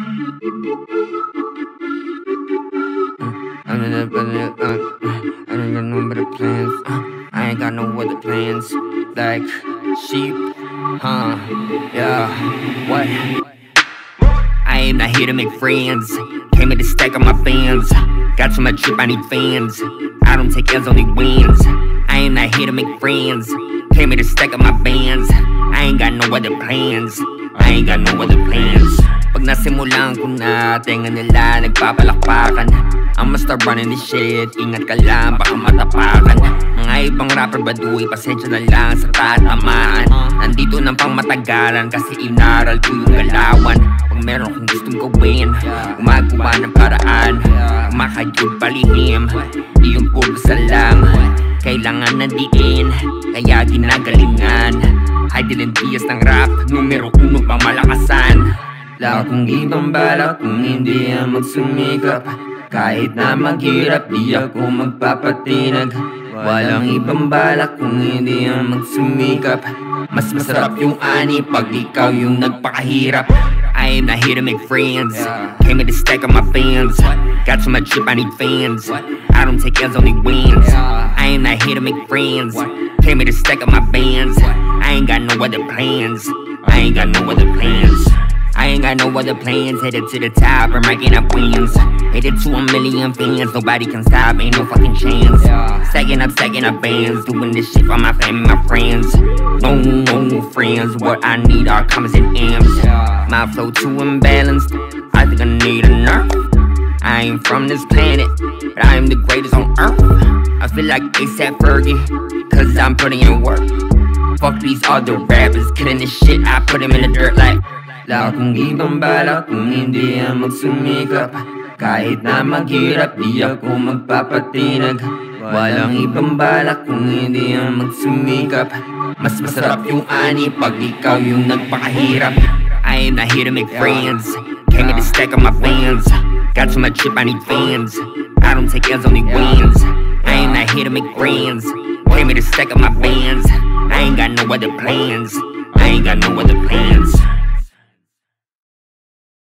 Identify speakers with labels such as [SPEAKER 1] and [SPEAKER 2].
[SPEAKER 1] I ain't got no better plans. I ain't got no other plans. Like sheep, huh? Yeah, what? I am not here to make friends. Came here to stack on my fans. Got too much drip, I need fans. I don't take L's, only wins. I am not here to make friends. Came here to stack up my bands. I ain't got no other plans. I ain't got no other plans. Pag nasimulan ko na, tenga nila nagpapalakpakan. I'ma start running this shit Ingat ka lang, baka matapakan. Mga ibang rapper baduy, pasensya na lang sa tatamaan. Nandito nang pang matagalan Kasi inaral ko yung galawan. Pag meron kong gustong gawin Gumagawa ng paraan. Kumakayod palihim Di yung puro salam. Kailangan na diin Kaya ginagalingan. And Diaz ng rap Numero uno pamalakasan Wala akong ibang balak kung hindi ang magsumikap. Kahit na maghirap di ako magpapatinag. Walang ibang balak kung hindi ang magsumikap. Mas masarap yung ani pag ikaw yung nagpakahirap. I am not here to make friends. Came here to stack on my fans. Got too much chip, I need fans. I don't take L's, only wins. I am not here to make friends. Came here to stack up my bands. I ain't got no other plans. I ain't got no other plans got no other plans, headed to the top, I'm racking up wins. Headed to a million fans, nobody can stop, ain't no fucking chance. Stacking up, stacking up bands, doing this shit for my family, my friends. No, no friends, what I need are commas and M's. My flow too imbalanced, I think I need a nerf. I ain't from this planet, but I am the greatest on earth. I feel like ASAP Fergie, cause I'm putting in work. Fuck these other rappers, killing this shit, I put them in the dirt like. Wala akong ibang balak kung hindi ang magsumikap. Kahit na maghirap di ako magpapatinag. Walang ibang balak kung hindi ang magsumikap. Mas masarap yung ani pag ikaw yung nagpakahirap. I am not here to make friends. Came here to stack on my fans. Got too much chip, I need fans. I don't take L's, only wins. I am not here to make friends. Came here to stack up my bands I ain't got no other plans. I ain't got no other plans